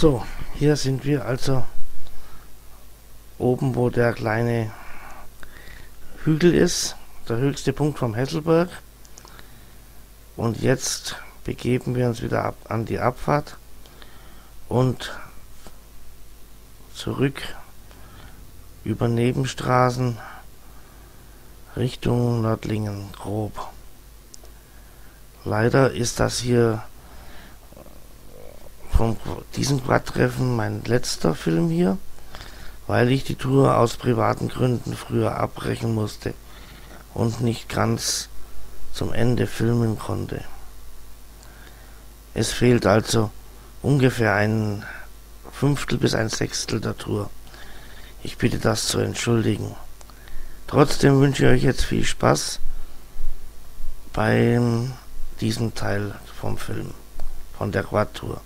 So, hier sind wir also oben, wo der kleine Hügel ist, der höchste Punkt vom Hesselberg. Und jetzt begeben wir uns wieder ab an die Abfahrt und zurück über Nebenstraßen Richtung Nördlingen grob. Leider ist das hier von diesem Quadtreffen mein letzter Film hier, weil ich die Tour aus privaten Gründen früher abbrechen musste und nicht ganz zum Ende filmen konnte. Es fehlt also ungefähr ein Fünftel bis ein Sechstel der Tour. Ich bitte das zu entschuldigen. Trotzdem wünsche ich euch jetzt viel Spaß bei diesem Teil vom Film, von der Quad-Tour.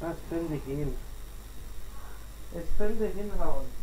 Das könnte gehen. Es könnte hinhauen.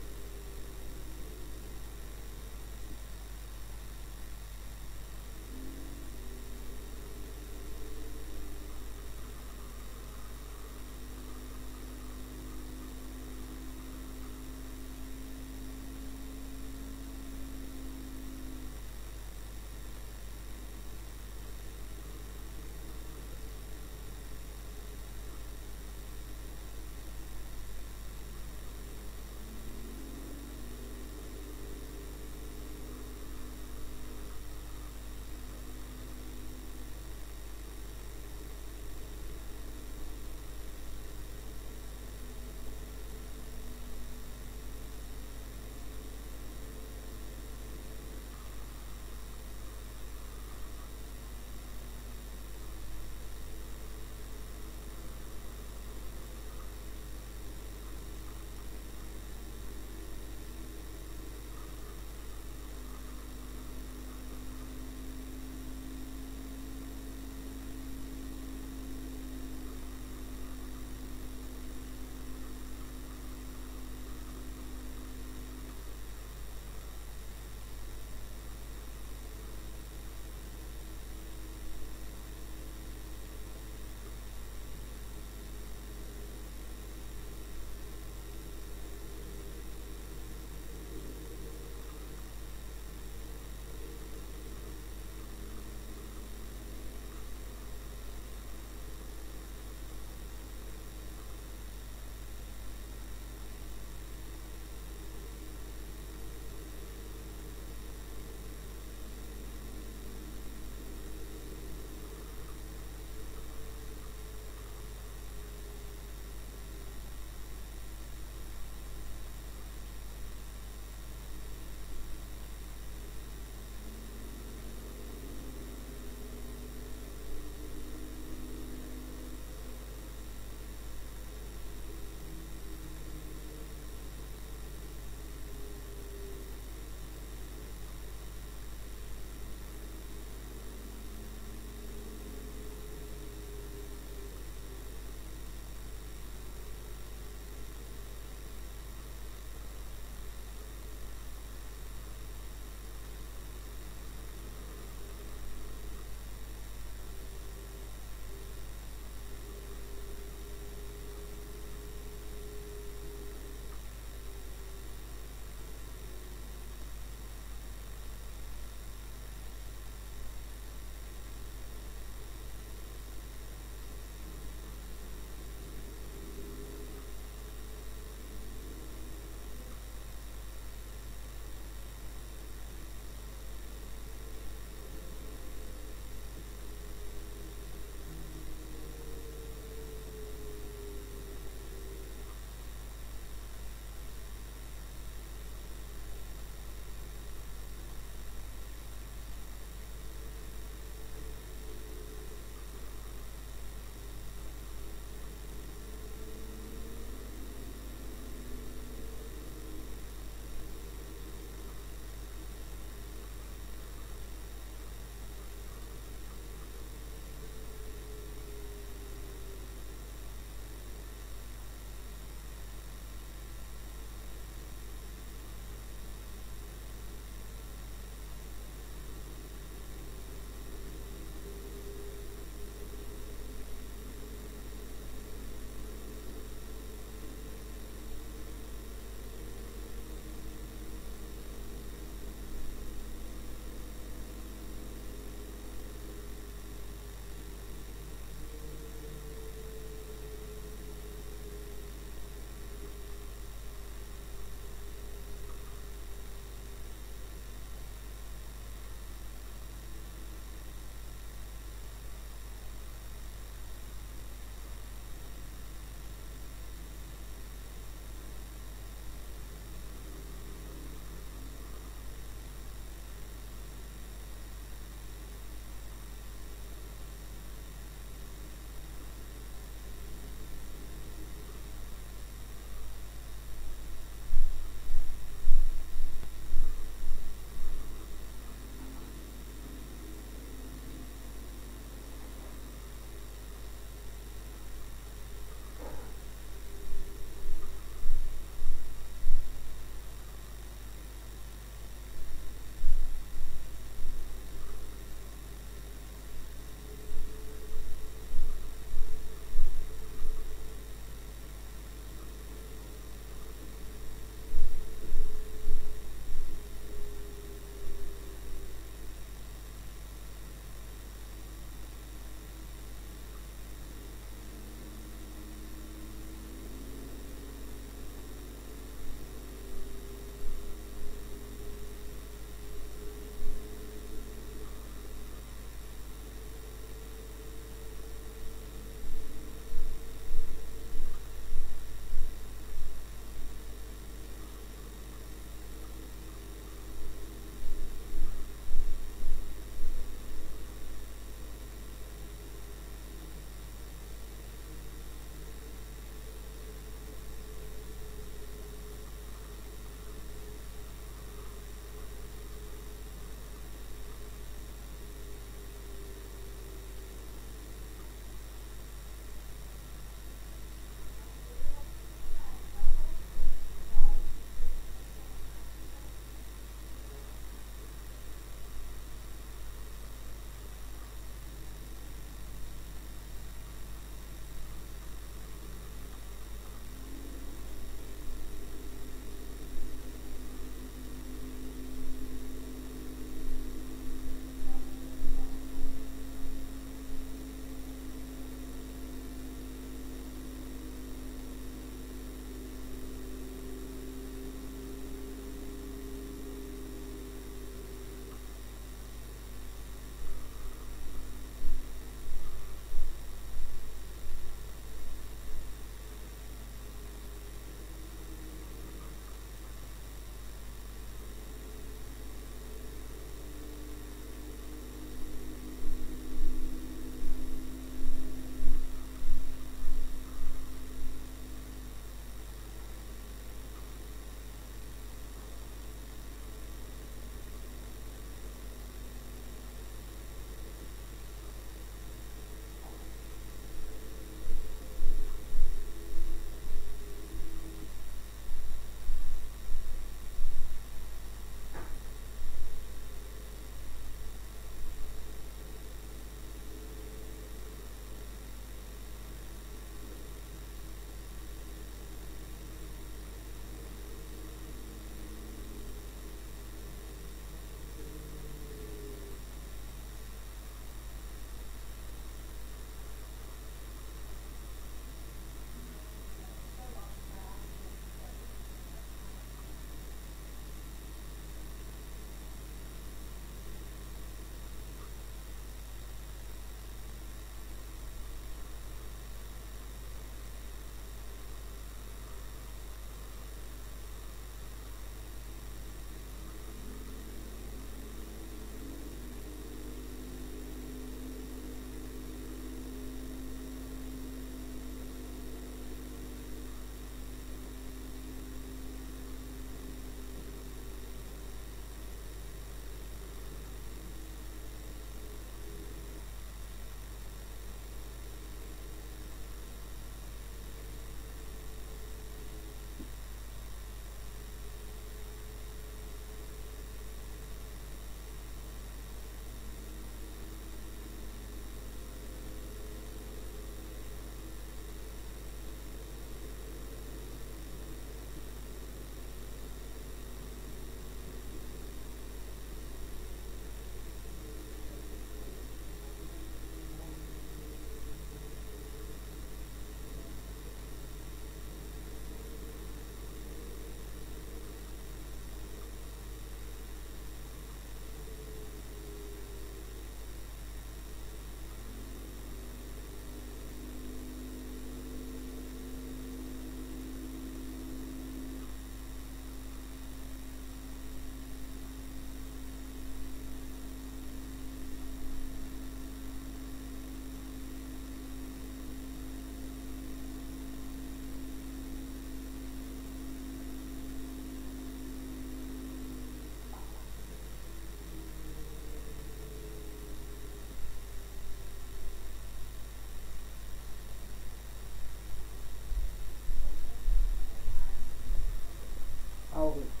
over.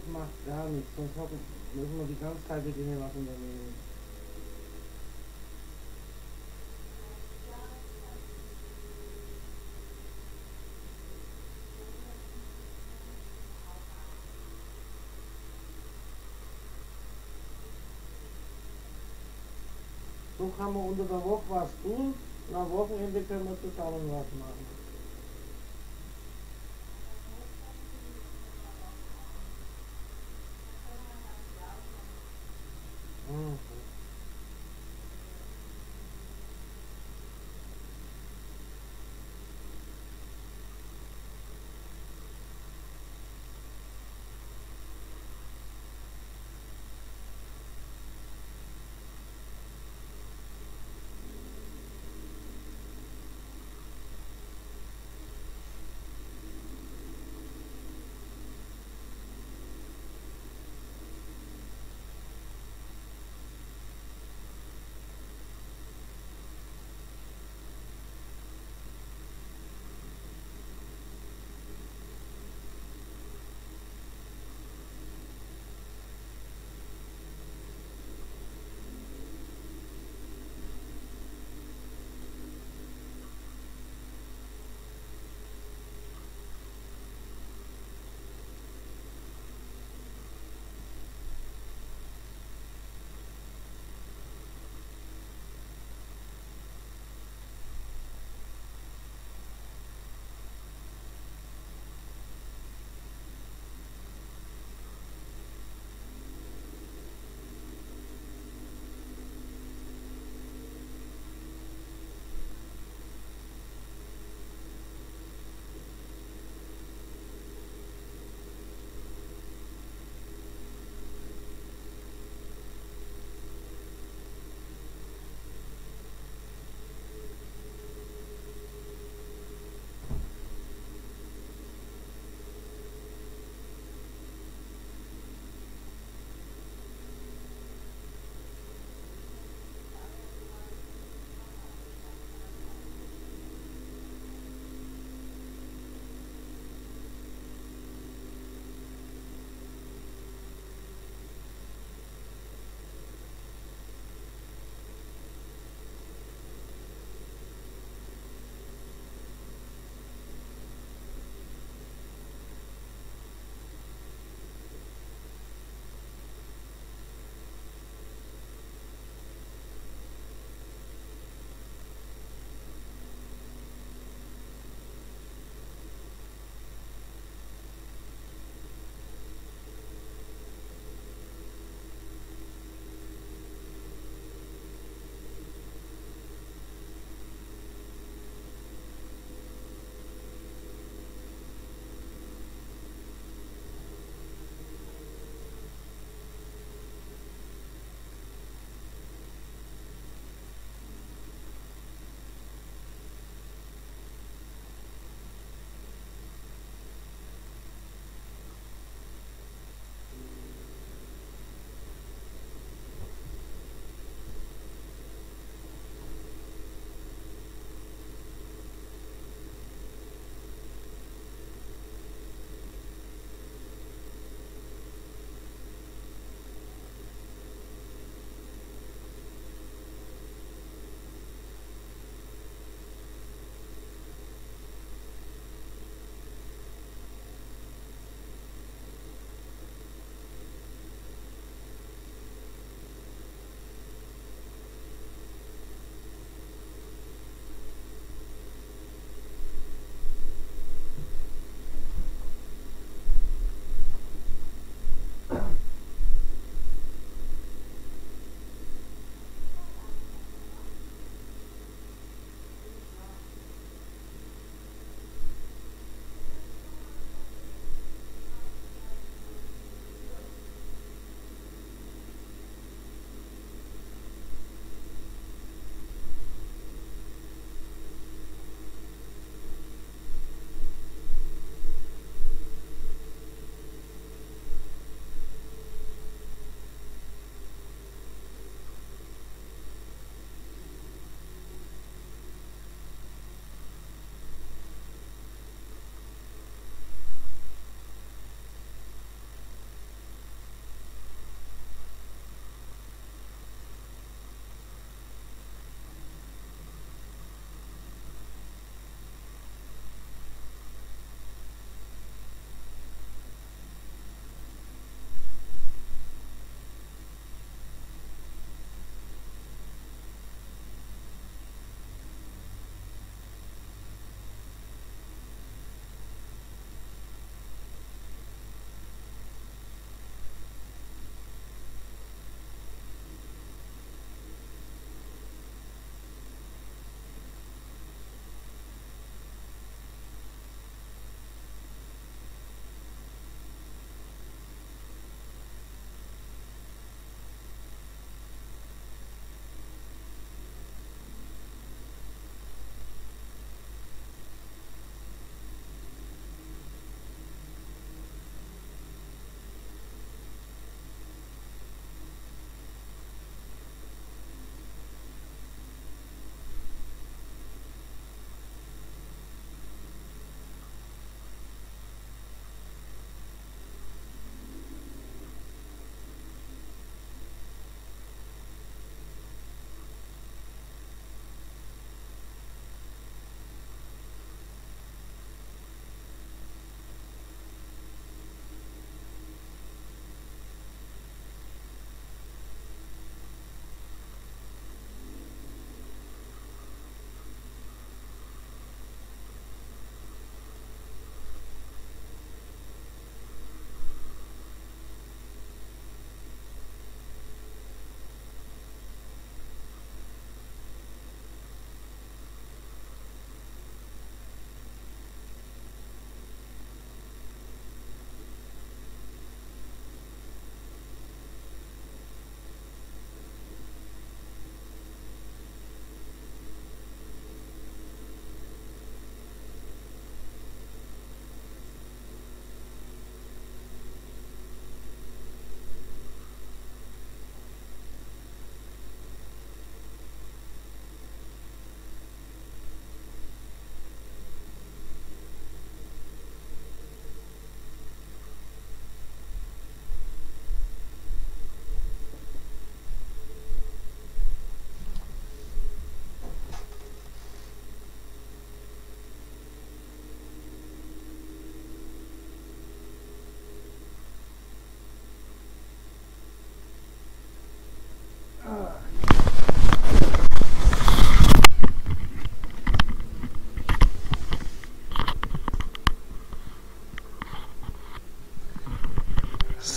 Das macht gar nichts, sonst hoffen, müssen wir die ganz kalte Dinge was unternehmen. So kann man unter der Woche was tun und am Wochenende können wir zusammen was machen.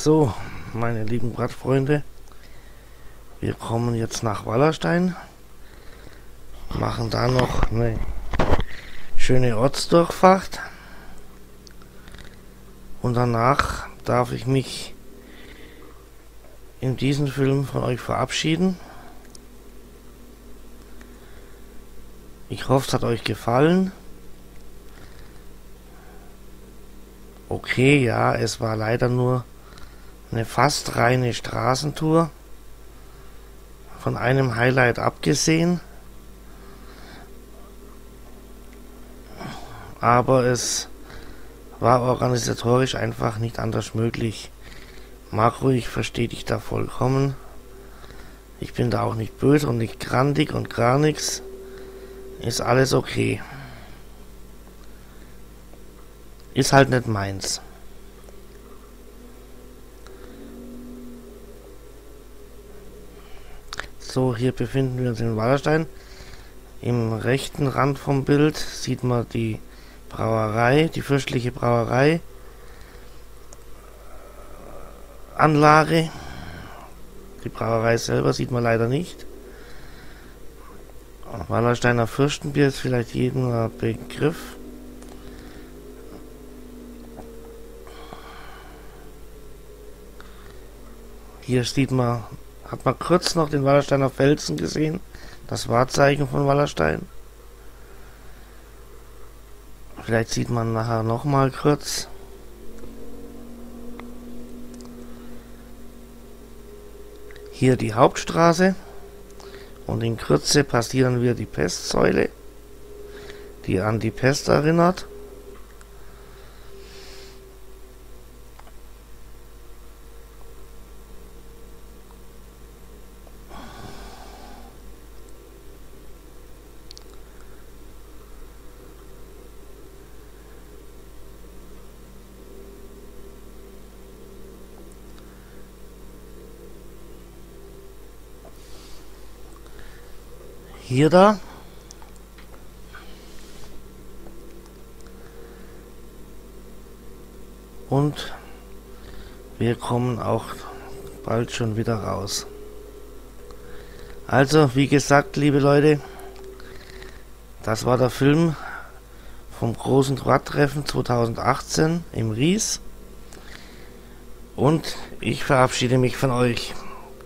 So, meine lieben Radfreunde, wir kommen jetzt nach Wallerstein, machen da noch eine schöne Ortsdurchfahrt und danach darf ich mich in diesem Film von euch verabschieden. Ich hoffe, es hat euch gefallen. Okay, ja, es war leider nur eine fast reine Straßentour. Von einem Highlight abgesehen. Aber es war organisatorisch einfach nicht anders möglich. Marco, ich verstehe dich da vollkommen. Ich bin da auch nicht böse und nicht grandig und gar nichts. Ist alles okay. Ist halt nicht meins. So, hier befinden wir uns in Wallerstein. Im rechten Rand vom Bild sieht man die Brauerei, die fürstliche Brauerei. Anlage. Die Brauerei selber sieht man leider nicht. Wallersteiner Fürstenbier ist vielleicht jedem Begriff. Hier sieht man hat man kurz noch den Wallersteiner Felsen gesehen. Das Wahrzeichen von Wallerstein. Vielleicht sieht man nachher noch mal kurz. Hier die Hauptstraße. Und in Kürze passieren wir die Pestsäule, die an die Pest erinnert. Hier da. Und wir kommen auch bald schon wieder raus. Also, wie gesagt, liebe Leute, das war der Film vom großen Quadtreffen 2018 im Ries. Und ich verabschiede mich von euch.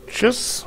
Tschüss.